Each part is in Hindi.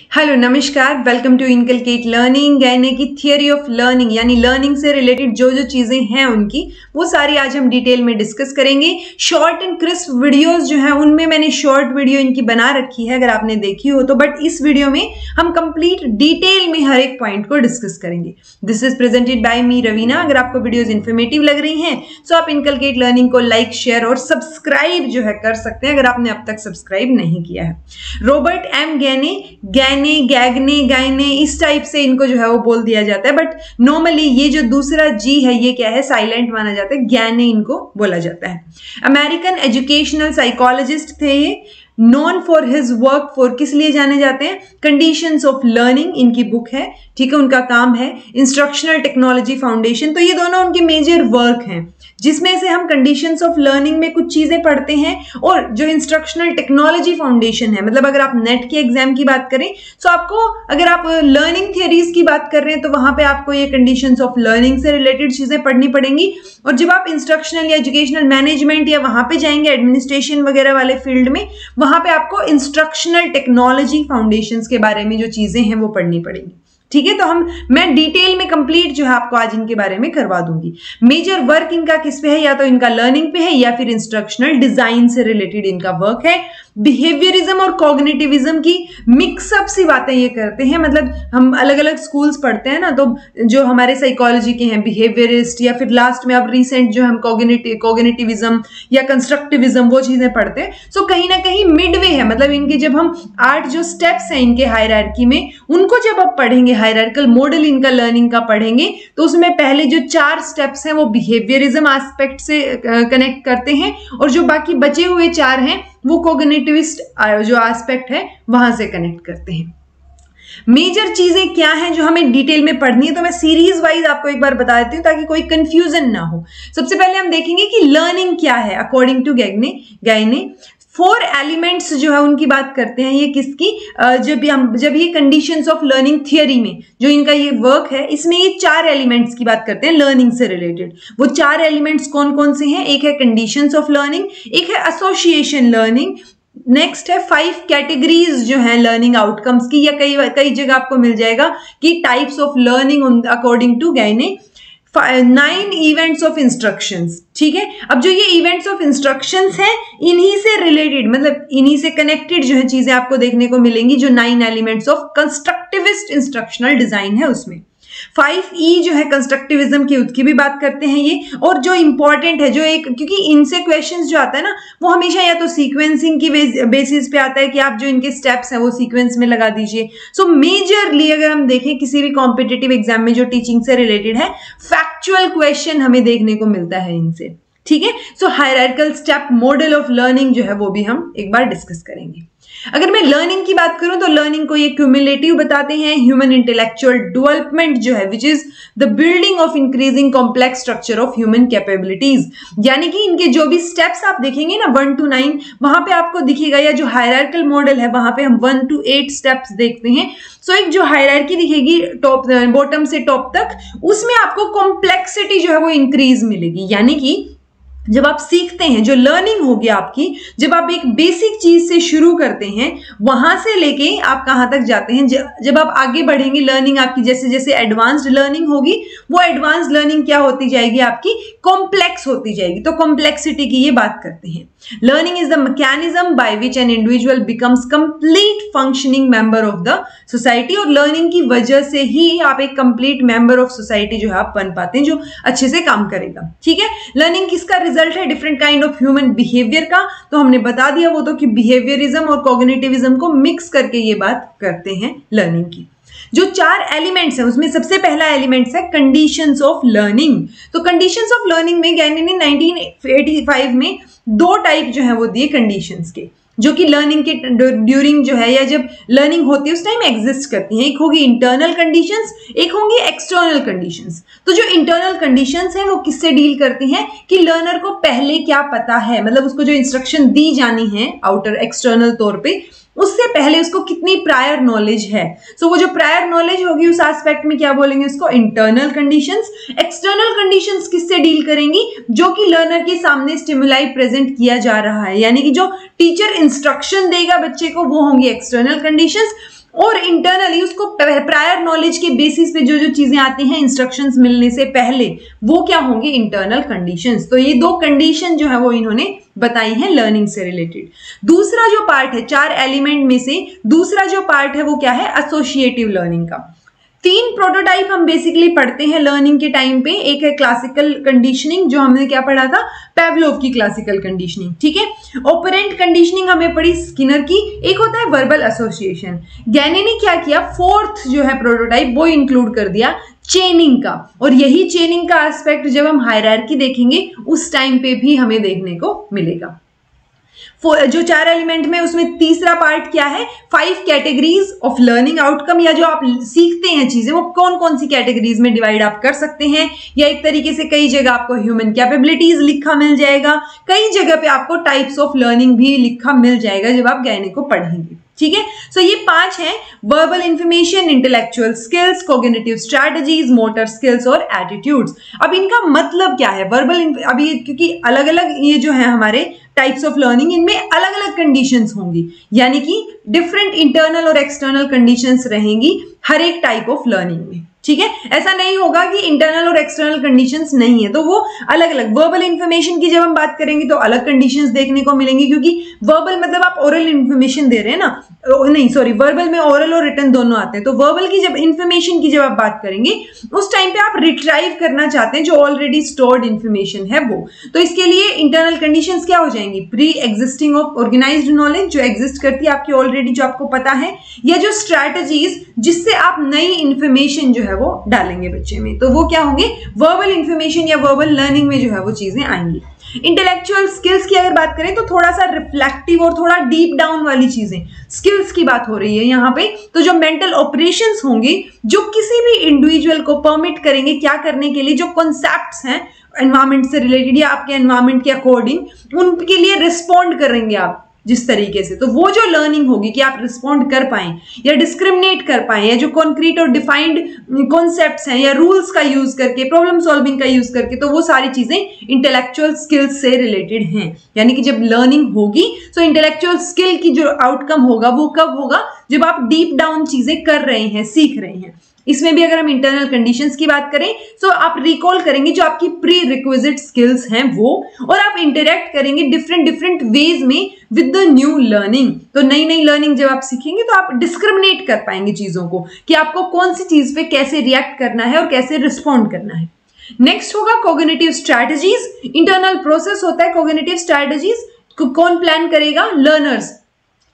हेलो नमस्कार वेलकम टू इनकलकेट लर्निंग यानी कि थियरी ऑफ़ लर्निंग यानी लर्निंग से रिलेटेड जो जो चीज़ें हैं उनकी, वो सारी आज हम डिटेल में डिस्कस करेंगे। शॉर्ट एंड क्रिस्प वीडियोस जो हैं, उनमें मैंने शॉर्ट वीडियो इनकी बना रखी है, अगर आपने देखी हो तो। बट इस वीडियो में हम कंप्लीट डिटेल में हर एक पॉइंट को डिस्कस करेंगे। This is presented by me Raveena अगर आपको वीडियोज़ इन्फॉर्मेटिव लग रही हैं तो आप इनकलकेट लर्निंग को लाइक शेयर और सब्सक्राइब जो है कर सकते हैं, अगर आपने अब तक सब्सक्राइब नहीं किया है। Robert M Gagne Gagne Gagne Gagne Gagne इस टाइप से इनको जो है वो बोल दिया जाता है। बट नॉर्मली ये जो दूसरा जी है, ये क्या है? साइलेंट माना जाता है। गैने इनको बोला जाता है। अमेरिकन एजुकेशनल साइकोलॉजिस्ट थे ये। Known for his work for किस लिए जाने जाते हैं? कंडीशंस ऑफ़ लर्निंग इनकी बुक है। ठीक है, उनका काम है इंस्ट्रक्शनल टेक्नोलॉजी फाउंडेशन तो ये दोनों उनके मेजर वर्क हैं, जिसमें से हम कंडीशंस ऑफ़ लर्निंग में कुछ चीज़ें पढ़ते हैं और जो इंस्ट्रक्शनल टेक्नोलॉजी फाउंडेशन है मतलब अगर आप नेट के एग्ज़ाम की बात करें तो आपको अगर आप लर्निंग थियरीज की बात कर रहे हैं तो वहाँ पे आपको ये कंडीशंस ऑफ़ लर्निंग से रिलेटेड चीज़ें पढ़नी पड़ेंगी। और जब आप इंस्ट्रक्शनल या एजुकेशनल मैनेजमेंट या वहाँ पे जाएँगे एडमिनिस्ट्रेशन वगैरह वाले फ़ील्ड में, वहाँ पे आपको इंस्ट्रक्शनल टेक्नोलॉजी फाउंडेशन के बारे में जो चीज़ें हैं, वो पढ़नी पड़ेंगी। ठीक है? तो हम, मैं डिटेल में कंप्लीट जो है आपको आज इनके बारे में करवा दूँगी। मेजर वर्क इनका किस पे है? या तो इनका लर्निंग पे है या फिर इंस्ट्रक्शनल डिज़ाइन से रिलेटेड इनका वर्क है। बिहेवियरिज्म और कॉग्निटिविज्म की मिक्सअप सी बातें ये करते हैं। मतलब हम अलग अलग स्कूल्स पढ़ते हैं ना तो जो हमारे साइकोलॉजी के हैं बिहेवियरिस्ट या फिर लास्ट में अब रिसेंट जो हम कॉग्निटिव कॉग्निटिविज्म या कंस्ट्रक्टिविज्म वो चीज़ें पढ़ते हैं। सो कहीं ना कहीं मिडवे है। मतलब इनके जब हम आठ जो स्टेप्स हैं इनके हायरार्की में, उनको जब आप पढ़ेंगे हायरार्कल मॉडल इनका लर्निंग का पढ़ेंगे तो उसमें पहले जो चार स्टेप्स हैं वो बिहेवियरिज्म एस्पेक्ट से कनेक्ट करते हैं और जो बाकी बचे हुए चार हैं वो कोगनेटिविस्ट जो एस्पेक्ट है, वहाँ से कनेक्ट करते हैं। मेजर चीज़ें क्या हैं जो हमें डिटेल में पढ़नी है तो मैं सीरीज़ वाइज आपको एक बार बता देती हूँ, ताकि कोई कंफ्यूजन ना हो। सबसे पहले हम देखेंगे कि लर्निंग क्या है according to Gagne Gagne four elements जो है उनकी बात करते हैं ये किसकी? जब हम, जब ये कंडीशंस ऑफ़ लर्निंग थियोरी में, जो इनका ये वर्क है, इसमें ये चार एलिमेंट्स की बात करते हैं लर्निंग से रिलेटेड वो चार एलिमेंट्स कौन कौन से हैं? एक है कंडीशंस ऑफ़ लर्निंग एक है एसोसिएशन लर्निंग नेक्स्ट है फाइव कैटेगरीज जो है लर्निंग आउटकम्स की। या कई कई जगह आपको मिल जाएगा कि types of learning according to Gagne nine events of instructions ठीक है? अब जो ये इवेंट्स ऑफ़ इंस्ट्रक्शंस हैं, इन्हीं से रिलेटेड मतलब इन्हीं से कनेक्टेड जो है चीज़ें आपको देखने को मिलेंगी, जो nine elements of constructivist instructional design है उसमें। फाइव ई e जो है कंस्ट्रक्टिविज्म की, उसकी भी बात करते हैं ये। और जो इंपॉर्टेंट है, जो एक, क्योंकि इनसे क्वेश्चंस जो आता है ना, वो हमेशा या तो सीक्वेंसिंग की बेसिस पे आता है कि आप जो इनके स्टेप्स हैं, वो सीक्वेंस में लगा दीजिए। सो मेजरली अगर हम देखें, किसी भी कॉम्पिटेटिव एग्ज़ाम में जो टीचिंग से रिलेटेड है फैक्चुअल क्वेश्चन हमें देखने को मिलता है इनसे। ठीक है? So hierarchical step model of learning जो है वो भी हम एक बार डिस्कस करेंगे। अगर मैं लर्निंग की बात करूँ तो लर्निंग को ये क्यूमुलेटिव बताते हैं ह्यूमन इंटेलेक्चुअल डेवलपमेंट जो है which is the building of increasing complex structure of human capabilities यानी कि इनके जो भी स्टेप्स आप देखेंगे ना वन टू नाइन वहाँ पे आपको दिखेगा या जो हायरार्कल मॉडल है वहाँ पे हम वन टू एट स्टेप्स देखते हैं। सो so, एक जो हायरार्की दिखेगी टॉप बॉटम से टॉप तक उसमें आपको कॉम्प्लेक्सिटी जो है वो इंक्रीज मिलेगी। यानी कि जब आप सीखते हैं, जो लर्निंग होगी आपकी, जब आप एक बेसिक चीज़ से शुरू करते हैं, वहाँ से लेके आप कहाँ तक जाते हैं जब आप आगे बढ़ेंगे लर्निंग आपकी जैसे जैसे एडवांस्ड लर्निंग होगी, वो एडवांस लर्निंग क्या होती जाएगी आपकी? कॉम्प्लेक्स होती जाएगी। तो कॉम्प्लेक्सिटी की ये बात करते हैं। Learning is the mechanism by which an individual becomes complete functioning member of the society और लर्निंग की वजह से ही आप एक कंप्लीट मेंबर ऑफ़ सोसाइटी जो है, आप बन पाते हैं, जो अच्छे से काम करेगा। ठीक है? लर्निंग किसका रिज़ल्ट है different kind of human behaviour का। तो हमने बता दिया वो तो कि बिहेवियरिज्म और कॉग्निटिविज्म को मिक्स करके ये बात करते हैं लर्निंग की। जो चार एलिमेंट्स हैं, उसमें सबसे पहला एलिमेंट्स है कंडीशंस ऑफ़ लर्निंग तो कंडीशंस ऑफ़ लर्निंग में गैनी ने 1985 में दो टाइप जो है वो दिए कंडीशंस के। जो कि लर्निंग के ड्यूरिंग जो है या जब लर्निंग होती है उस टाइम एग्जिस्ट करती हैं। एक होगी इंटरनल कंडीशंस एक होंगी एक्सटर्नल कंडीशंस तो जो इंटरनल कंडीशंस हैं वो किससे डील करती हैं? कि लर्नर को पहले क्या पता है? मतलब उसको जो इंस्ट्रक्शन दी जानी है आउटर एक्सटर्नल तौर पे उससे पहले उसको कितनी प्रायर नॉलेज है? सो so, वो जो प्रायर नॉलेज होगी उस एस्पेक्ट में क्या बोलेंगे उसको? इंटरनल कंडीशंस एक्सटर्नल कंडीशंस किससे डील करेंगी? जो कि लर्नर के सामने स्टिमुलाई प्रेजेंट किया जा रहा है। यानी कि जो टीचर इंस्ट्रक्शन देगा बच्चे को, वो होंगी एक्सटर्नल कंडीशंस, और इंटरनली उसको प्रायर नॉलेज के बेसिस पे जो जो चीज़ें आती हैं इंस्ट्रक्शंस मिलने से पहले, वो क्या होंगी? इंटरनल कंडीशंस तो ये दो कंडीशन जो है वो इन्होंने बताई है लर्निंग से रिलेटेड दूसरा जो पार्ट है, चार एलिमेंट में से दूसरा जो पार्ट है वो क्या है? एसोसिएटिव लर्निंग का. तीन प्रोटोटाइप हम बेसिकली पढ़ते हैं लर्निंग के टाइम पे। एक है क्लासिकल कंडीशनिंग जो हमने क्या पढ़ा था? पेवलोव की क्लासिकल कंडीशनिंग ठीक है? ओपरेंट कंडीशनिंग हमें पढ़ी स्किनर की। एक होता है वर्बल एसोसिएशन गैने ने क्या किया? फोर्थ जो है प्रोटोटाइप वो इंक्लूड कर दिया चेनिंग का। और यही चेनिंग का एस्पेक्ट जब हम हायरार्की देखेंगे, उस टाइम पे भी हमें देखने को मिलेगा। जो चार एलिमेंट में उसमें तीसरा पार्ट क्या है? Five categories of learning outcome या जो आप सीखते हैं चीज़ें, वो कौन कौन सी कैटेगरीज में डिवाइड आप कर सकते हैं? या एक तरीके से कई जगह आपको ह्यूमन कैपेबिलिटीज लिखा मिल जाएगा। कई जगह पे आपको टाइप्स ऑफ़ लर्निंग भी लिखा मिल जाएगा जब आप गहने को पढ़ेंगे। ठीक है? सो ये पाँच हैं verbal information intellectual skills cognitive strategies motor skills और एटीट्यूड्स अब इनका मतलब क्या है? वर्बल अभी क्योंकि अलग अलग ये जो है हमारे टाइप्स ऑफ़ लर्निंग इनमें अलग अलग कंडीशंस होंगी। यानी कि डिफरेंट इंटरनल और एक्सटर्नल कंडीशंस रहेंगी हर एक टाइप ऑफ़ लर्निंग में। ठीक है? ऐसा नहीं होगा कि इंटरनल और एक्सटर्नल कंडीशंस नहीं है। तो वो अलग अलग वर्बल इन्फॉर्मेशन की जब हम बात करेंगे तो अलग कंडीशंस देखने को मिलेंगी, क्योंकि वर्बल मतलब आप ओरल इन्फॉर्मेशन दे रहे हैं ना। नहीं सॉरी वर्बल में ओरल और रिटर्न दोनों आते हैं। तो वर्बल की जब इंफॉर्मेशन की जब आप बात करेंगे, उस टाइम पे आप रिट्राइव करना चाहते हैं, जो ऑलरेडी स्टोर्ड इन्फॉर्मेशन है वो। तो इसके लिए इंटरनल कंडीशन क्या हो जाएँगी? Pre existing of organise knowledge जो एग्जिस्ट करती है आपकी ऑलरेडी जो आपको पता है, या जो स्ट्रैटेजीज जिससे आप नई इन्फॉर्मेशन जो है वो डालेंगे बच्चे में। तो वो क्या होंगे? वर्बल इन्फॉर्मेशन या वर्बल लर्निंग में जो है वो चीज़ें आएँगी। इंटेलेक्चुअल स्किल्स की अगर बात करें तो थोड़ा सा रिफ्लेक्टिव और थोड़ा डीप डाउन वाली चीज़ें स्किल्स की बात हो रही है यहाँ पे। तो जो मेंटल ऑपरेशन होंगे, जो किसी भी इंडिविजुअल को परमिट करेंगे क्या करने के लिए, जो कॉन्सेप्ट हैं एनवायरमेंट से रिलेटेड या आपके एनवायरमेंट के अकॉर्डिंग उनके लिए रिस्पॉन्ड करेंगे आप। जिस तरीके से। तो वो जो लर्निंग होगी कि आप रिस्पॉन्ड कर पाए, या डिस्क्रिमिनेट कर पाए, या जो कॉन्क्रीट और डिफाइंड कॉन्सेप्ट्स हैं, या रूल्स का यूज़ करके प्रॉब्लम सॉल्विंग का यूज़ करके तो वो सारी चीज़ें इंटेलेक्चुअल स्किल्स से रिलेटेड हैं। यानी कि जब लर्निंग होगी तो इंटेलेक्चुअल स्किल की जो आउटकम होगा, वो कब होगा? जब आप डीप डाउन चीज़ें कर रहे हैं, सीख रहे हैं। इसमें भी अगर हम इंटरनल कंडीशंस की बात करें तो आप रिकॉल करेंगे जो आपकी प्री रिक्विजिट स्किल्स हैं वो, और आप इंटरेक्ट करेंगे डिफरेंट डिफरेंट वेज में विद द न्यू लर्निंग तो नई नई लर्निंग जब आप सीखेंगे तो आप डिस्क्रिमिनेट कर पाएँगे चीज़ों को कि आपको कौन सी चीज़ पे कैसे रिएक्ट करना है और कैसे रिस्पॉन्ड करना है। नेक्स्ट होगा कोगनेटिव स्ट्रैटेजीज इंटरनल प्रोसेस होता है कोगनेटिव स्ट्रैटेजीज कौन प्लान करेगा? लर्नर्स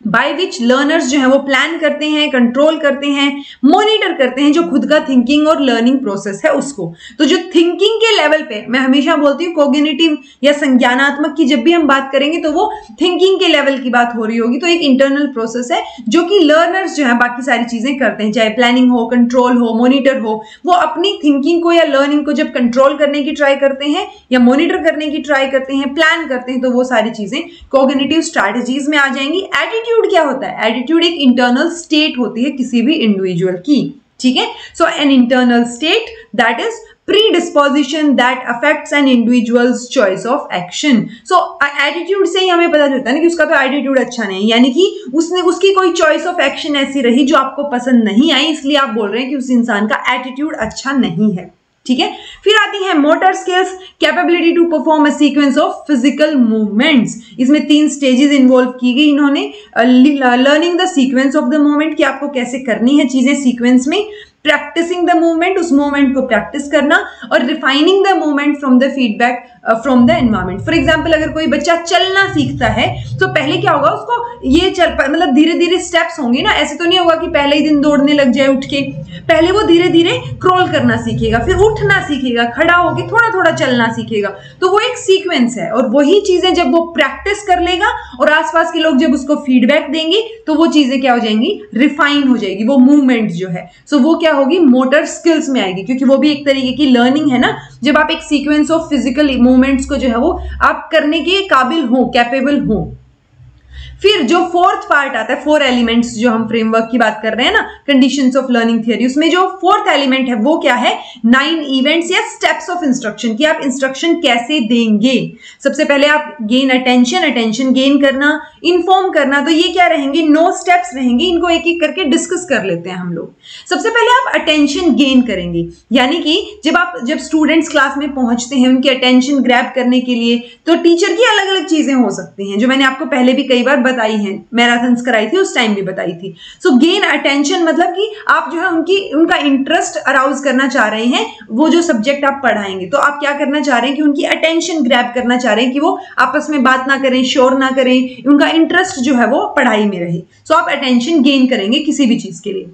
बाय विच लर्नर्स जो है वो प्लान करते हैं कंट्रोल करते हैं मॉनिटर करते हैं जो खुद का थिंकिंग और लर्निंग प्रोसेस है उसको। तो जो थिंकिंग के लेवल पे, मैं हमेशा बोलती हूँ कोग्निटिव या संज्ञानात्मक की जब भी हम बात करेंगे तो वो थिंकिंग के लेवल की बात हो रही होगी। तो एक इंटरनल प्रोसेस है जो कि लर्नर्स जो है बाकी सारी चीज़ें करते हैं, चाहे प्लानिंग हो कंट्रोल हो मोनिटर हो, वो अपनी थिंकिंग को या लर्निंग को जब कंट्रोल करने की ट्राई करते हैं या मोनिटर करने की ट्राई करते हैं प्लान करते हैं तो वो सारी चीज़ें कोग्निटिव स्ट्रैटेजीज में आ जाएँगी। एटीट्यूड एटीट्यूड क्या होता है? एटीट्यूड एक इंटरनल स्टेट होती है किसी भी इंडिविजुअल की, ठीक है? So an internal state that is predisposition that affects an individual's choice of action. So attitude से ही हमें पता चलता है ना कि उसका तो एटीट्यूड अच्छा नहीं यानी कि उसने, उसकी कोई चॉइस ऑफ़ एक्शन ऐसी रही जो आपको पसंद नहीं आई, इसलिए आप बोल रहे हैं कि उस इंसान का एटीट्यूड अच्छा नहीं है। ठीक है? फिर आती है motor skills capability to perform a sequence of physical movements इसमें तीन स्टेजेस इन्वॉल्व की गई इन्होंने। Learning the sequence of the movement कि आपको कैसे करनी है चीज़ें सीक्वेंस में। प्रैक्टिसिंग द मूवमेंट उस मूवमेंट को प्रैक्टिस करना और refining the movement from the feedback from the environment for example अगर कोई बच्चा चलना सीखता है तो पहले क्या होगा, उसको ये चल मतलब धीरे धीरे स्टेप्स होंगे ना। ऐसे तो नहीं होगा कि पहले ही दिन दौड़ने लग जाए उठ के। पहले वो धीरे धीरे क्रॉल करना सीखेगा, फिर उठना सीखेगा, खड़ा होकर थोड़ा थोड़ा चलना सीखेगा। तो वो एक सीक्वेंस है और वही चीज़ें जब वो प्रैक्टिस कर लेगा और आसपास के लोग जब उसको फीडबैक देंगे तो वो चीज़ें क्या हो जाएँगी? रिफाइन हो जाएगी, वो मूवमेंट जो है। सो so वो क्या होगी मोटर स्किल्स में आएगी, क्योंकि वो भी एक तरीके की लर्निंग है ना। जब आप एक सीक्वेंस ऑफ़ फ़िज़िकल मूवमेंट्स को जो है वो आप करने के काबिल हो कैपेबल हो। फिर जो फोर्थ पार्ट आता है फोर एलिमेंट्स जो हम फ्रेमवर्क की बात कर रहे हैं ना कंडीशंस ऑफ़ लर्निंग थियरी उसमें जो फोर्थ एलिमेंट है, वो क्या है? नाइन इवेंट्स या स्टेप्स ऑफ़ इंस्ट्रक्शन कि आप इंस्ट्रक्शन कैसे देंगे? सबसे पहले आप गेन अटेंशन अटेंशन गेन करना इन्फॉर्म करना तो ये क्या रहेंगे? नो स्टेप्स रहेंगे, इनको एक एक करके डिस्कस कर लेते हैं हम लोग। सबसे पहले आप अटेंशन गेन करेंगे, यानी कि जब आप, जब स्टूडेंट्स क्लास में पहुँचते हैं, उनकी अटेंशन ग्रैब करने के लिए तो टीचर की अलग अलग चीज़ें हो सकती हैं, जो मैंने आपको पहले भी कई बार बताई हैं। मैराथन्स कराई थी उस टाइम भी बताई थी। सो गेन अटेंशन मतलब कि आप जो है उनकी उनका इंटरेस्ट अराउज करना चाह रहे हैं वो जो सब्जेक्ट आप पढ़ाएँगे। तो आप क्या करना चाह रहे हैं कि उनकी अटेंशन ग्रैप करना चाह रहे हैं कि वो आपस में बात ना करें शोर ना करें उनका इंटरेस्ट जो है वो पढ़ाई में रहे। सो so, आप अटेंशन गेन करेंगे किसी भी चीज़ के लिए।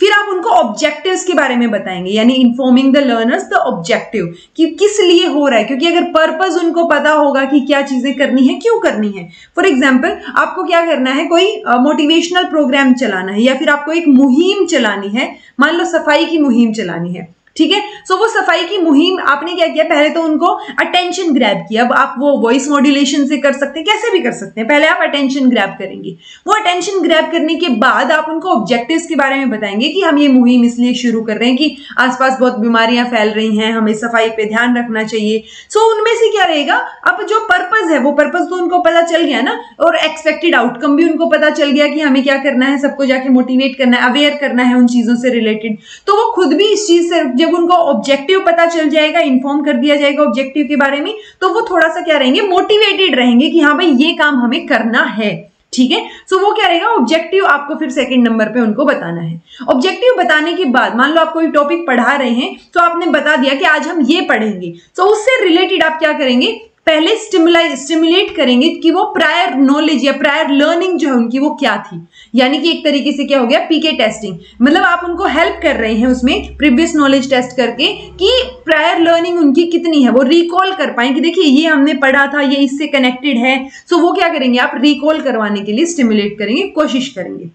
फिर आप उनको ऑब्जेक्टिव्स के बारे में बताएँगे यानी informing the learners the objective कि किस लिए हो रहा है क्योंकि अगर पर्पज उनको पता होगा कि क्या चीज़ें करनी है क्यों करनी है। फॉर एग्ज़ाम्पल आपको क्या करना है कोई मोटिवेशनल uh, प्रोग्राम चलाना है या फिर आपको एक मुहिम चलानी है मान लो सफ़ाई की मुहिम चलानी है ठीक है? सो वो सफ़ाई की मुहिम आपने क्या किया? पहले तो उनको अटेंशन ग्रैब किया। अब आप वो वॉइस मॉड्यूलेशन से कर सकते हैं। कैसे भी कर सकते हैं। पहले आप अटेंशन ग्रैब करेंगे। वो अटेंशन ग्रैब करने के बाद आप उनको ऑब्जेक्टिव्स के बारे में बताएँगे कि हम ये मुहिम इसलिए शुरू कर रहे हैं कि आसपास बहुत बीमारियाँ फैल रही हैं। हमें सफ़ाई पे ध्यान रखना चाहिए। सो उनमें से क्या रहेगा? अब जो पर्पज है, वो पर्पज तो उनको पता चल गया ना? और एक्सपेक्टेड आउटकम भी उनको पता चल गया कि हमें क्या करना है, सबको जाके मोटिवेट करना है अवेयर करना है उन चीज़ों से रिलेटेड तो वो खुद भी इस चीज़ से जब उनको ऑब्जेक्टिव पता चल जाएगा इन्फॉर्म कर दिया जाएगा ऑब्जेक्टिव के बारे में तो वो थोड़ा सा क्या रहेंगे मोटिवेटेड रहेंगे कि हाँ भाई ये काम हमें करना है ठीक है? सो वो क्या रहेगा ऑब्जेक्टिव आपको फिर सेकंड नंबर पे उनको बताना है। ऑब्जेक्टिव बताने के बाद मान लो आप कोई टॉपिक पढ़ा रहे हैं तो आपने बता दिया कि आज हम ये पढ़ेंगे। सो so, उससे रिलेटेड आप क्या करेंगे पहले स्टिमुलाई स्टिमुलेट करेंगे कि वो प्रायर नॉलेज या प्रायर लर्निंग जो है उनकी वो क्या थी। यानी कि एक तरीके से क्या हो गया पीके टेस्टिंग मतलब आप उनको हेल्प कर रहे हैं उसमें प्रीवियस नॉलेज टेस्ट करके कि प्रायर लर्निंग उनकी कितनी है, वो रिकॉल कर पाए कि देखिए ये हमने पढ़ा था, ये इससे कनेक्टेड है। सो वो क्या करेंगे, आप रिकॉल करवाने के लिए स्टिमुलेट करेंगे, कोशिश करेंगे।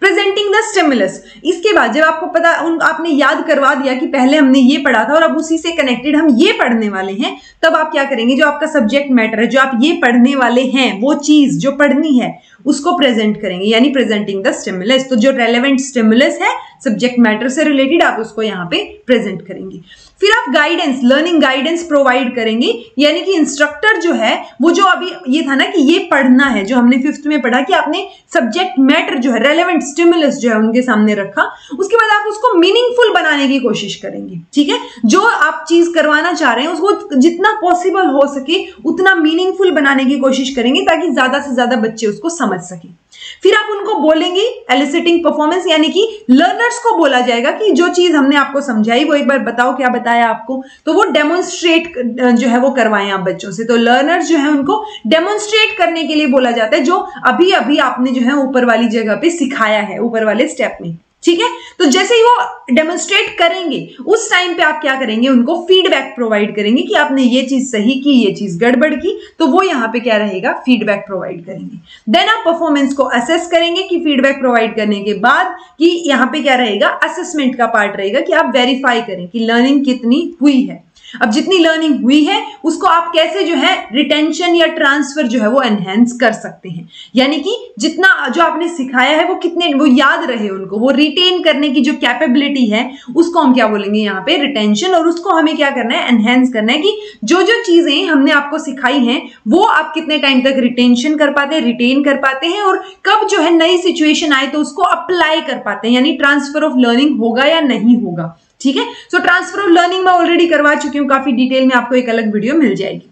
प्रेजेंटिंग द स्टिमुलस इसके बाद जब आपको पता, उन, आपने याद करवा दिया कि पहले हमने ये पढ़ा था और अब उसी से कनेक्टेड हम ये पढ़ने वाले हैं, तब आप क्या करेंगे? जो आपका सब्जेक्ट मैटर है, जो आप ये पढ़ने वाले हैं, वो चीज़ जो पढ़नी है, उसको प्रेजेंट करेंगे, यानी प्रेजेंटिंग द स्टिमुलस तो जो रेलिवेंट स्टिमुलस है सब्जेक्ट मैटर से रिलेटेड आप उसको यहाँ पे प्रेजेंट करेंगे। फिर आप गाइडेंस लर्निंग गाइडेंस प्रोवाइड करेंगे। यानी कि इंस्ट्रक्टर जो है, वो जो अभी ये था ना कि ये पढ़ना है, जो हमने फिफ्थ में पढ़ा कि आपने सब्जेक्ट मैटर जो है रेलेवेंट स्टिमुलस जो है उनके सामने रखा, उसके बाद आप उसको मीनिंगफुल बनाने की कोशिश करेंगे। ठीक है? जो आप चीज़ करवाना चाह रहे हैं, उसको जितना पॉसिबल हो सके, उतना मीनिंगफुल बनाने की कोशिश करेंगे ताकि ज़्यादा से ज़्यादा बच्चे उसको समझ सकें। फिर आप उनको बोलेंगे एलिसिटिंग परफॉर्मेंस यानी कि लर्नर्स को बोला जाएगा कि जो चीज़ हमने आपको समझाई, वो एक बार बताओ क्या बताया आपको। तो वो डेमोन्स्ट्रेट जो है वो करवाएँ आप बच्चों से। तो लर्नर्स जो है उनको डेमोन्स्ट्रेट करने के लिए बोला जाता है, जो अभी अभी आपने जो है ऊपर वाली जगह पे सिखाया है, ऊपर वाले स्टेप में। ठीक है? तो जैसे ही वो डेमोन्स्ट्रेट करेंगे, उस टाइम पे आप क्या करेंगे? उनको फीडबैक प्रोवाइड करेंगे कि आपने ये चीज़ सही की, ये चीज़ गड़बड़ की तो वो यहाँ पे क्या रहेगा? फीडबैक प्रोवाइड करेंगे। देन आप परफॉर्मेंस को असेस करेंगे कि फीडबैक प्रोवाइड करने के बाद कि यहाँ पे क्या रहेगा? असेसमेंट का पार्ट रहेगा कि आप वेरीफाई करें कि लर्निंग कितनी हुई है। अब जितनी लर्निंग हुई है, उसको आप कैसे जो है रिटेंशन या ट्रांसफ़र जो है वो एनहेंस कर सकते हैं। यानी कि जितना जो आपने सिखाया है, वो कितने, वो याद रहे उनको, वो रिटेन करने की जो कैपेबिलिटी है, उसको हम क्या बोलेंगे यहाँ पे? रिटेंशन और उसको हमें क्या करना है? एनहेंस करना है कि जो जो चीज़ें हमने आपको सिखाई हैं, वो आप कितने टाइम तक रिटेंशन कर पाते हैं रिटेन कर पाते हैं और कब जो है नई सिचुएशन आए तो उसको अप्लाई कर पाते हैं। यानी ट्रांसफ़र ऑफ़ लर्निंग होगा या नहीं होगा। ठीक है? सो ट्रांसफ़र ऑफ़ लर्निंग मैं ऑलरेडी करवा चुकी हूँ, काफ़ी डिटेल में आपको एक अलग वीडियो मिल जाएगी।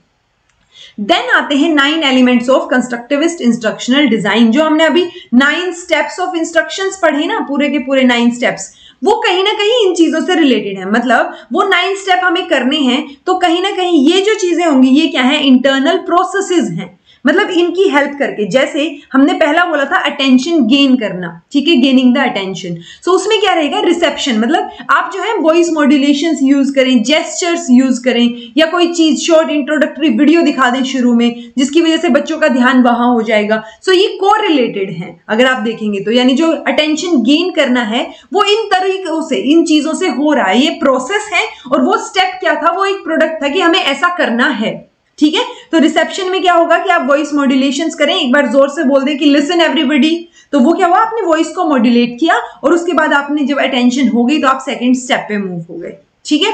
देन आते हैं nine elements of constructivist instructional design जो हमने अभी नाइन स्टेप्स ऑफ़ इंस्ट्रक्शंस पढ़े ना, पूरे के पूरे नाइन स्टेप्स वो कहीं ना कहीं इन चीज़ों से रिलेटेड है। मतलब वो नाइन स्टेप हमें करने हैं तो कहीं ना कहीं ये जो चीज़ें होंगी, ये क्या है? इंटरनल प्रोसेसेस हैं। मतलब इनकी हेल्प करके जैसे हमने पहला बोला था अटेंशन गेन करना ठीक है? गेनिंग द अटेंशन सो उसमें क्या रहेगा? रिसेप्शन मतलब आप जो है वॉइस मॉड्यूलेशन यूज़ करें जेस्टर्स यूज़ करें या कोई चीज़ शॉर्ट इंट्रोडक्टरी वीडियो दिखा दें शुरू में जिसकी वजह से बच्चों का ध्यान वहाँ हो जाएगा। सो so, ये को रिलेटेड है अगर आप देखेंगे तो। यानी जो अटेंशन गेन करना है वो इन तरीकों से इन चीज़ों से हो रहा है। ये प्रोसेस है और वो स्टेप क्या था? वो एक प्रोडक्ट था कि हमें ऐसा करना है। ठीक है? तो रिसेप्शन में क्या होगा कि आप वॉइस मॉड्यूलेशन करें, एक बार ज़ोर से बोल दें कि लिसन एवरीबडी तो वो क्या हुआ? आपने वॉइस को मॉड्यूलेट किया और उसके बाद आपने जब अटेंशन हो गई तो आप सेकेंड स्टेप पे मूव हो गए। ठीक है?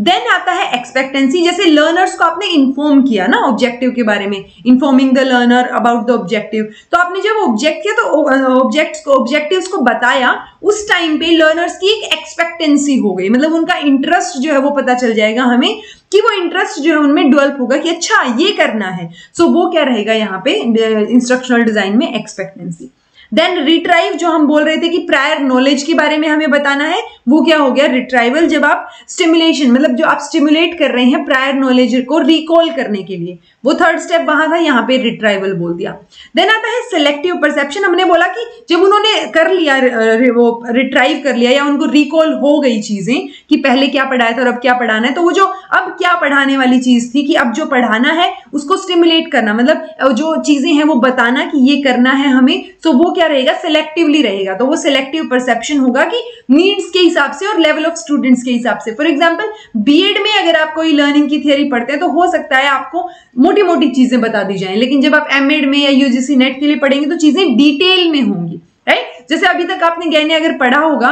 देन आता है एक्सपेक्टेंसी जैसे लर्नर्स को आपने इन्फॉर्म किया ना ऑब्जेक्टिव के बारे में informing the learner about the objective तो आपने जब ऑब्जेक्ट किया तो ऑब्जेक्ट्स को ऑब्जेक्टिव्स को बताया उस टाइम पे लर्नर्स की एक एक्सपेक्टेंसी हो गई। मतलब उनका इंटरेस्ट जो है वो पता चल जाएगा हमें कि वो इंटरेस्ट जो है उनमें डेवलप होगा कि अच्छा ये करना है। सो so, वो क्या रहेगा यहाँ पे इंस्ट्रक्शनल डिज़ाइन में एक्सपेक्टेंसी देन रिट्राइव जो हम बोल रहे थे कि प्रायर नॉलेज के बारे में हमें बताना है, वो क्या हो गया? रिट्राइवल जब आप स्टिमुलेशन मतलब जो आप स्टिमुलेट कर रहे हैं प्रायर नॉलेज को रिकॉल करने के लिए। वो थर्ड स्टेप वहाँ था, यहाँ पे रिट्राइवल बोल दिया। देन आता है सिलेक्टिव परसेप्शन हमने बोला कि जब उन्होंने कर लिया वो रिट्राइव कर लिया या उनको रिकॉल हो गई चीज़ें कि पहले क्या पढ़ाया था और अब क्या पढ़ाना है तो वो जो अब क्या पढ़ाने वाली चीज़ थी कि अब जो पढ़ाना है, उसको स्टिमुलेट करना। मतलब जो चीज़ें हैं वो बताना कि ये करना है हमें सो वो क्या रहेगा? सिलेक्टिवली रहेगा। तो वो सिलेक्टिव परसेप्शन होगा कि नीड्स के हिसाब से और लेवल ऑफ़ स्टूडेंट्स के हिसाब से। फॉर एग्ज़ाम्पल बीएड में अगर आप कोई लर्निंग की थियरी पढ़ते हैं तो हो सकता है आपको मोटी मोटी चीज़ें बता दी जाए। लेकिन जब आप एम में या यूजीसी नेट के लिए पढ़ेंगे तो चीज़ें डिटेल में होंगी राइट जैसे अभी तक आपने गहने अगर पढ़ा होगा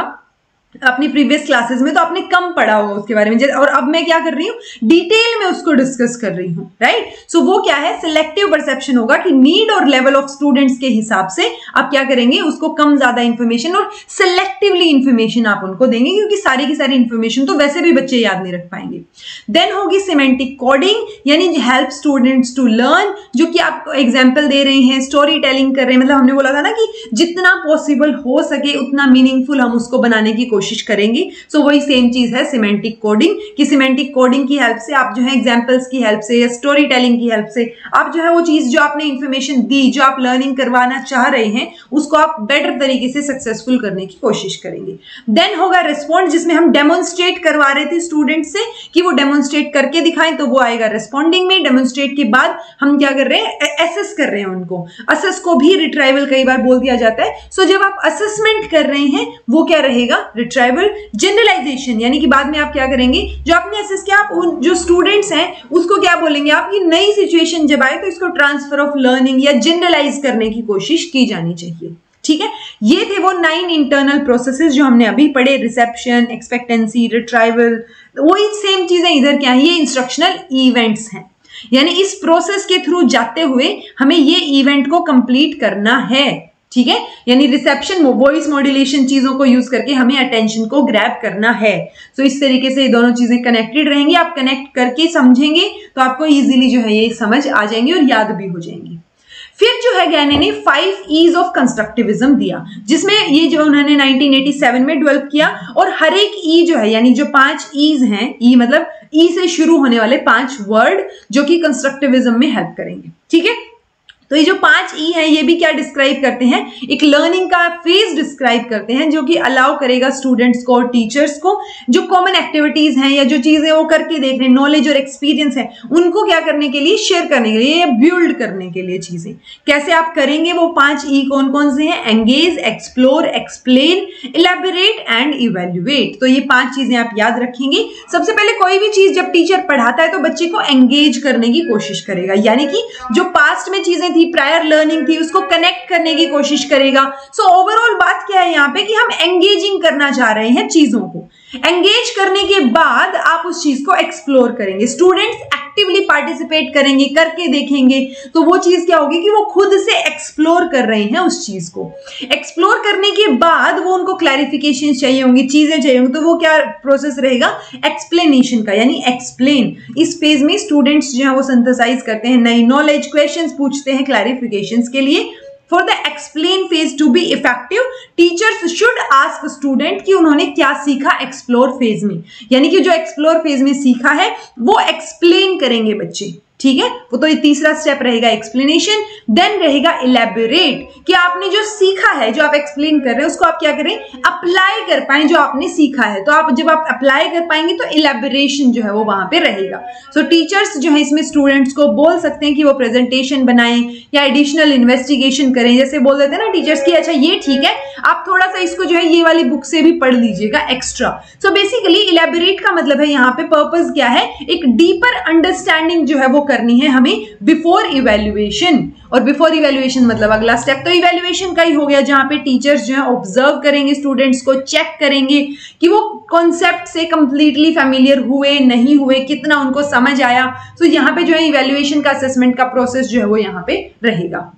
अपनी प्रीवियस क्लासेस में तो आपने कम पढ़ा होगा उसके बारे में। और अब मैं क्या कर रही हूँ? डिटेल में उसको डिस्कस कर रही हूँ राइट सो वो क्या है? सिलेक्टिव परसेप्शन होगा कि नीड और लेवल ऑफ़ स्टूडेंट्स के हिसाब से आप क्या करेंगे? उसको कम ज़्यादा इंफॉर्मेशन और सिलेक्टिवली इंफॉर्मेशन आप उनको देंगे, क्योंकि सारी की सारी इंफॉर्मेशन तो वैसे भी बच्चे याद नहीं रख पाएँगे। देन होगी सिमेंटिक कोडिंग यानी हेल्प स्टूडेंट्स टू लर्न जो कि आप एग्ज़ाम्पल दे रहे हैं स्टोरी टेलिंग कर रहे हैं। मतलब हमने बोला था ना कि जितना पॉसिबल हो सके, उतना मीनिंगफुल हम उसको बनाने की कोशिश करेंगे। सो so, वही सेम चीज़ है सिमेंटिक कोडिंग कि सिमेंटिक कोडिंग की हेल्प से आप जो है एग्जाम्पल्स की हेल्प से या स्टोरी टेलिंग की हेल्प से आप जो है वो चीज़ जो आपने इंफॉर्मेशन दी जो आप लर्निंग करवाना चाह रहे हैं उसको आप बेटर तरीके से सक्सेसफुल करने की कोशिश करेंगे। देन होगा रिस्पॉन्ड जिसमें हम डेमोन्स्ट्रेट करवा रहे थे स्टूडेंट से कि वो डेमोन्स्ट्रेट करके दिखाएँ तो वो आएगा रिस्पॉन्डिंग में। डेमोन्स्ट्रेट के बाद हम क्या कर रहे हैं? एसेस कर रहे हैं उनको। असेस को भी रिट्राइवल कई बार बोल दिया जाता है। सो so, जब आप असेसमेंट कर रहे हैं वो क्या रहेगा? रिट्राइवल जनरलाइजेशन यानी कि बाद में आप क्या करेंगे? जो आपने असेस किया आप उन, जो स्टूडेंट्स हैं, उसको क्या बोलेंगे? आप ये नई सिचुएशन जब आए तो इसको ट्रांसफ़र ऑफ़ लर्निंग या जनरलाइज करने की कोशिश की जानी चाहिए। ठीक है? ये थे वो नाइन इंटरनल प्रोसेसेस जो हमने अभी पढ़े रिसेप्शन एक्सपेक्टेंसी रिट्राइवल वही सेम चीज़ें इधर क्या है? ये इंस्ट्रक्शनल इवेंट्स हैं। यानी इस प्रोसेस के थ्रू जाते हुए हमें ये इवेंट को कंप्लीट करना है। ठीक है? यानी रिसेप्शन वॉइस मॉड्यूलेशन चीज़ों को यूज़ करके हमें अटेंशन को ग्रैब करना है। सो so, इस तरीके से ये दोनों चीज़ें कनेक्टेड रहेंगी आप कनेक्ट करके समझेंगे तो आपको इजीली जो है ये समझ आ जाएँगी और याद भी हो जाएँगी। फिर जो है गैने ने फाइव ईज ऑफ़ कंस्ट्रक्टिविज्म दिया जिसमें ये जो उन्होंने 1987 में डेवलप किया और हर एक ई जो है यानी जो पाँच ईज हैं ई मतलब ई से शुरू होने वाले पाँच वर्ड जो कि कंस्ट्रक्टिविज्म में हेल्प करेंगे। ठीक है? तो ये जो पाँच ई e है, ये भी क्या डिस्क्राइब करते हैं? एक लर्निंग का फ़ेज़ डिस्क्राइब करते हैं, जो कि अलाउ करेगा स्टूडेंट्स को और टीचर्स को। जो कॉमन एक्टिविटीज़ हैं या जो चीज़ें वो करके देख रहे हैं नॉलेज और एक्सपीरियंस है, उनको क्या करने के लिए शेयर करने के लिए बिल्ड करने के लिए चीज़ें। कैसे आप करेंगे वो पाँच ई e कौन कौन से हैं? Engage explore explain elaborate and evaluate तो ये पाँच चीज़ें आप याद रखेंगे। सबसे पहले कोई भी चीज़ जब टीचर पढ़ाता है तो बच्चे को एंगेज करने की कोशिश करेगा। यानी कि जो पास्ट में चीज़ें थी प्रायर लर्निंग थी उसको कनेक्ट करने की कोशिश करेगा। सो so, ओवरऑल बात क्या है यहाँ पे कि हम एंगेजिंग करना चाह रहे हैं चीज़ों को। एंगेज करने के बाद आप उस चीज़ को एक्सप्लोर करेंगे। स्टूडेंट्स एक्टिवली पार्टिसिपेट करेंगे, करके देखेंगे तो वो चीज़ क्या होगी कि वो खुद से एक्सप्लोर कर रहे हैं उस चीज़ को। एक्सप्लोर करने के बाद वो उनको क्लैरिफिकेशन चाहिए होंगी, चीज़ें चाहिए होंगी तो वो क्या प्रोसेस रहेगा? एक्सप्लेनेशन का, यानी एक्सप्लेन इस फ़ेज़ में स्टूडेंट्स जो है वो सिंथेसाइज करते हैं, नई नॉलेज क्वेश्चन पूछते हैं क्लैरिफिकेशन के लिए for the explain phase to be effective teachers should ask student कि उन्होंने क्या सीखा एक्सप्लोर फ़ेज़ में। यानी कि जो एक्सप्लोर फ़ेज़ में सीखा है, वो एक्सप्लेन करेंगे बच्चे। ठीक है? वो तो ये तीसरा स्टेप रहेगा एक्सप्लेनेशन देन रहेगा इलेबोरेट कि आपने जो सीखा है जो आप एक्सप्लेन कर रहे हैं उसको आप क्या करें? अप्लाई कर पाए जो आपने सीखा है। तो आप जब आप अप्लाई कर पाएँगे तो इलेबोरेशन जो है वो वहाँ पे रहेगा। सो so, टीचर्स जो है इसमें स्टूडेंट्स को बोल सकते हैं कि वो प्रेजेंटेशन बनाएँ या एडिशनल इन्वेस्टिगेशन करें। जैसे बोल देते हैं ना टीचर्स की अच्छा ये ठीक है आप थोड़ा सा इसको जो है ये वाली बुक से भी पढ़ लीजिएगा एक्स्ट्रा सो बेसिकली इलेबोरेट का मतलब है यहाँ पे पर्पज क्या है? एक डीपर अंडरस्टैंडिंग जो है वो करनी है हमें बिफोर इवेल्युएशन और बिफोर इवेल्युएशन मतलब अगला स्टेप तो इवेल्युएशन का ही हो गया, जहाँ पे टीचर्स जो है ऑब्ज़र्व करेंगे स्टूडेंट्स को चेक करेंगे कि वो कॉन्सेप्ट से कंप्लीटली फेमिलियर हुए, नहीं हुए, कितना उनको समझ आया। तो यहाँ पे जो है इवेल्युएशन का असेसमेंट का प्रोसेस जो है वो यहाँ पे रहेगा।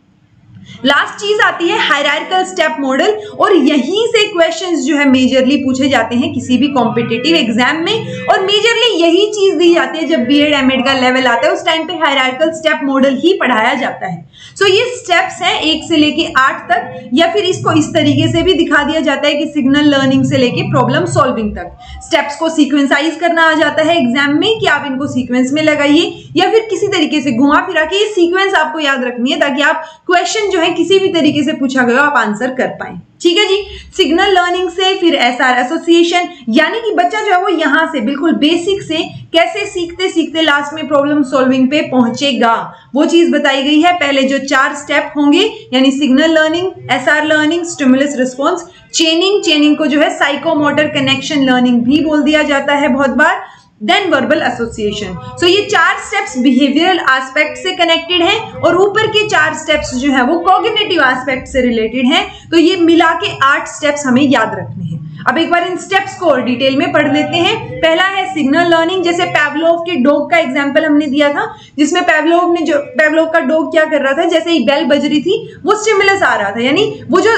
लास्ट चीज़ आती है हायरार्कल स्टेप मॉडल और यहीं से क्वेश्चंस जो है मेजरली पूछे जाते हैं किसी भी कॉम्पिटेटिव एग्ज़ाम में और मेजरली यही चीज़ दी जाती है जब बीएड एमएड का लेवल आता है उस टाइम पे हायरार्कल स्टेप मॉडल ही पढ़ाया जाता है। सो so, ये स्टेप्स हैं एक से लेके आठ तक या फिर इसको इस तरीके से भी दिखा दिया जाता है कि सिग्नल लर्निंग से लेके प्रॉब्लम सॉल्विंग तक। स्टेप्स को सीक्वेंसाइज करना आ जाता है एग्ज़ाम में कि आप इनको सीक्वेंस में लगाइए या फिर किसी तरीके से घुमा फिरा के ये सीक्वेंस आपको याद रखनी है ताकि आप क्वेश्चन जो है किसी भी तरीके से पूछा गया आप आंसर कर पाए। ठीक है जी? सिग्नल लर्निंग से फिर एस आर एसोसिएशन यानी कि बच्चा जो है वो यहाँ से, बिल्कुल बेसिक से कैसे सीखते सीखते लास्ट में प्रॉब्लम सॉल्विंग पे पहुंचेगा? वो चीज़ बताई गई है। पहले जो चार स्टेप होंगे, यानी signal learning S R learning stimulus response chaining chaining को जो है साइकोमोटर कनेक्शन लर्निंग भी बोल दिया जाता है बहुत बार। देन वर्बल एसोसिएशन सो ये चार स्टेप्स बिहेवियरल एस्पेक्ट से कनेक्टेड हैं और ऊपर के चार स्टेप्स जो है वो कॉग्निटिव एस्पेक्ट से रिलेटेड हैं। तो ये मिला के आठ स्टेप्स हमें याद रखने हैं। अब एक बार इन स्टेप्स को और डिटेल में पढ़ लेते हैं। पहला है सिग्नल लर्निंग जैसे पैवलोव के डॉग का एग्जांपल हमने दिया था, जिसमें पैवलोव ने जो पैवलोव का डॉग क्या कर रहा था, जैसे ही बेल बज रही थी, वो स्टिमुलस आ रहा था, यानी वो जो,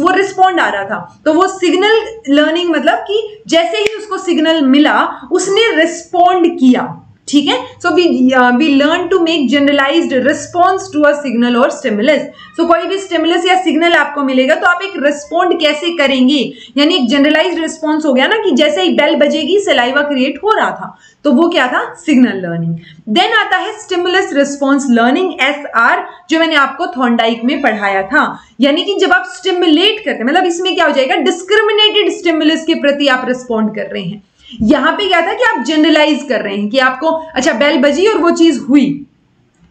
वो रिस्पॉन्ड आ रहा था। तो वो सिग्नल लर्निंग मतलब कि जैसे ही उसको सिग्नल मिला, उसने रिस्पॉन्ड किया। ठीक है? So we we learn to make generalised response to a signal और स्टिमुलस सो कोई भी स्टिमुलस या सिग्नल आपको मिलेगा तो आप एक रिस्पॉन्ड कैसे करेंगे? यानी एक जनरलाइज रिस्पॉन्स हो गया ना कि जैसे ही बेल बजेगी सलाइवा क्रिएट हो रहा था। तो वो क्या था? सिग्नल लर्निंग देन आता है stimulus response learning S R जो मैंने आपको थॉन्डाइक में पढ़ाया था। यानी कि जब आप स्टिमुलेट करते हैं मतलब इसमें क्या हो जाएगा? डिस्क्रिमिनेटेड स्टिमुलस के प्रति आप रिस्पॉन्ड कर रहे हैं। यहाँ पे क्या था कि आप जनरलाइज कर रहे हैं कि आपको अच्छा बेल बजी और वो चीज़ हुई।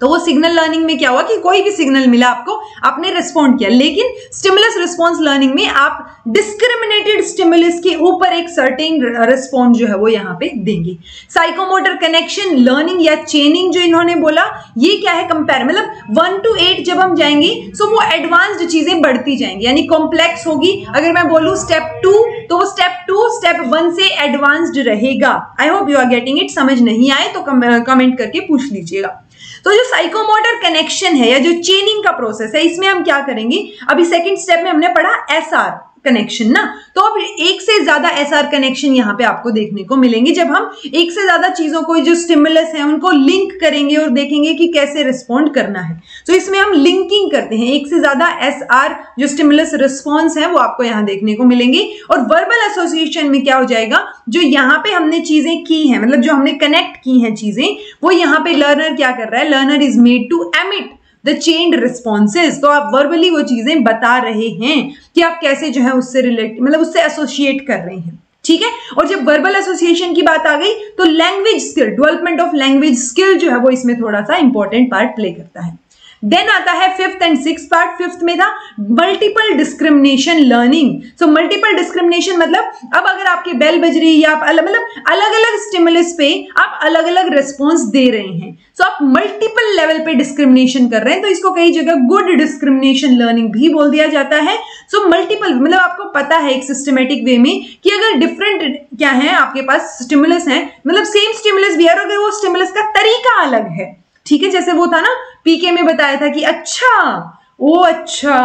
तो वो सिग्नल लर्निंग में क्या हुआ कि कोई भी सिग्नल मिला आपको, आपने रिस्पॉन्ड किया। लेकिन स्टिमुलस रिस्पॉन्स लर्निंग में आप डिस्क्रिमिनेटेड स्टिमुलस के ऊपर एक सर्टेन रिस्पॉन्स जो है वो यहाँ पे देंगे। साइकोमोटर कनेक्शन लर्निंग या चेनिंग जो इन्होंने बोला, ये क्या है कंपेयर मतलब वन टू एट जब हम जाएँगे सो वो एडवांस्ड चीज़ें बढ़ती जाएँगी। यानी कॉम्प्लेक्स होगी। अगर मैं बोलूँ स्टेप टू तो वो स्टेप टू स्टेप वन से एडवांस्ड रहेगा। I hope you are getting it समझ नहीं आए तो कमेंट करके पूछ लीजिएगा। तो जो साइकोमोटर कनेक्शन है, या जो चेनिंग का प्रोसेस है, इसमें हम क्या करेंगे? अभी सेकंड स्टेप में हमने पढ़ा एस आर कनेक्शन ना तो अब एक से ज़्यादा एस आर कनेक्शन यहाँ पे आपको देखने को मिलेंगे। जब हम एक से ज़्यादा चीज़ों को, जो स्टिमुलस है, उनको लिंक करेंगे और देखेंगे कि कैसे रिस्पॉन्ड करना है। तो इसमें हम लिंकिंग करते हैं। एक से ज़्यादा एस आर जो स्टिमुलस रिस्पॉन्स है, वो आपको यहाँ देखने को मिलेंगे। और वर्बल एसोसिएशन में क्या हो जाएगा? जो यहाँ पे हमने चीज़ें की हैं मतलब जो हमने कनेक्ट की हैं चीज़ें, वो यहाँ पे लर्नर क्या कर रहा है? Learner is made to emit the chained responses तो आप वर्बली वो चीज़ें बता रहे हैं कि आप कैसे जो है उससे रिलेट मतलब उससे एसोसिएट कर रहे हैं। ठीक है? और जब वर्बल एसोसिएशन की बात आ गई तो language skill development of language skill जो है वो इसमें थोड़ा सा इंपॉर्टेंट पार्ट प्ले करता है। देन आता है fifth and six part fifth में था multiple discrimination learning so multiple discrimination मतलब अब अगर आपकी बेल बज रही है आप अलग मतलब अलग अलग स्टिमुलस पे आप अलग अलग रिस्पॉन्स दे रहे हैं. सो so, आप मल्टीपल लेवल पे डिस्क्रिमिनेशन कर रहे हैं तो इसको कई जगह गुड डिस्क्रिमिनेशन लर्निंग भी बोल दिया जाता है. सो मल्टीपल मतलब आपको पता है एक सिस्टमेटिक वे में कि अगर डिफरेंट क्या है आपके पास स्टिमुलस है मतलब सेम स्टिमुलस भी है और अगर वो स्टिमुलस का तरीका अलग है ठीक है, जैसे वो था ना पीके में बताया था कि अच्छा ओ अच्छा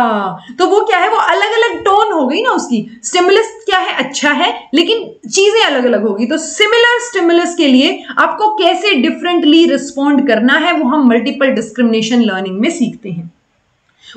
तो वो क्या है, वो अलग अलग टोन हो गई ना उसकी। स्टिमुलस क्या है? अच्छा है, लेकिन चीज़ें अलग अलग होगी तो सिमिलर स्टिमुलस के लिए आपको कैसे डिफरेंटली रिस्पॉन्ड करना है, वो हम मल्टीपल डिस्क्रिमिनेशन लर्निंग में सीखते हैं।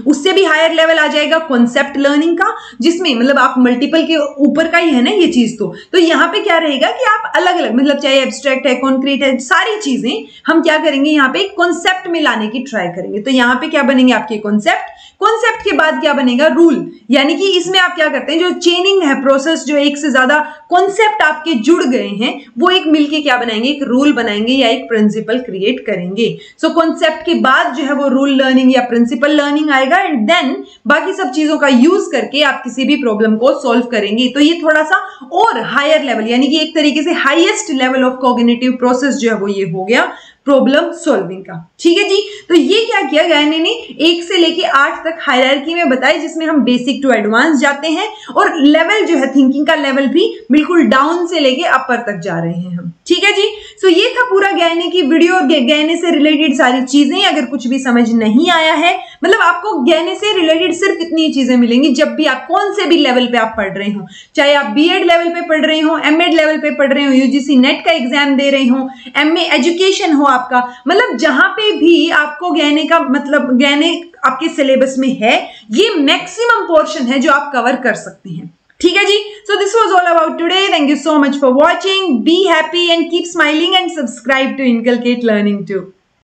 उससे भी हायर लेवल आ जाएगा कॉन्सेप्ट लर्निंग का, जिसमें मतलब आप मल्टीपल के ऊपर का ही है ना ये चीज़ तो। तो यहाँ पे क्या रहेगा कि आप अलग अलग मतलब चाहे एब्स्ट्रैक्ट है कॉन्क्रीट है, सारी चीज़ें हम क्या करेंगे, यहाँ पे कॉन्सेप्ट में लाने की ट्राई करेंगे। तो यहाँ पे क्या बनेंगे आपके कॉन्सेप्ट कॉन्सेप्ट के बाद क्या बनेगा? रूल यानी कि इसमें आप क्या करते हैं? जो चेनिंग है प्रोसेस जो एक से ज़्यादा कॉन्सेप्ट आपके जुड़ गए हैं वो एक मिलके क्या बनाएँगे? एक रूल बनाएँगे या एक प्रिंसिपल क्रिएट करेंगे. सो so, कॉन्सेप्ट के बाद जो है वो रूल लर्निंग या प्रिंसिपल लर्निंग आएगा एंड देन बाकी सब चीज़ों का यूज़ करके आप किसी भी प्रॉब्लम को सॉल्व करेंगे. तो ये थोड़ा सा और हायर लेवल यानी कि एक तरीके से highest level of cognitive process जो है वो ये हो गया प्रॉब्लम सॉल्विंग का. ठीक है जी? तो ये क्या किया गया ने एक से लेके आठ तक हायरार्की में बताई, जिसमें हम बेसिक टू एडवांस जाते हैं और लेवल जो है थिंकिंग का लेवल भी बिल्कुल डाउन से लेके अपर तक जा रहे हैं हम। ठीक है जी? सो ये था पूरा गहने की वीडियो और गहने से रिलेटेड सारी चीज़ें, अगर कुछ भी समझ नहीं आया है। मतलब आपको गहने से रिलेटेड सिर्फ़ इतनी चीज़ें मिलेंगी, जब भी आप कौन से भी लेवल पे आप पढ़ रहे हो। चाहे आप बीएड लेवल पे पढ़ रहे हो एमएड लेवल पे पढ़ रहे हो यूजीसी नेट का एग्ज़ाम दे रहे हो एमए एजुकेशन हो आपका। मतलब जहाँ पे भी आपको गहने का मतलब गहने आपके सिलेबस में है, ये मैक्सिमम पोर्शन है जो आप कवर कर सकते हैं। ठीक है जी? So this was all about today thank you so much for watching be happy and keep smiling and subscribe to inculcate learning to